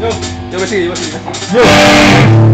Yo, yo me sigue, yo me bandar mo?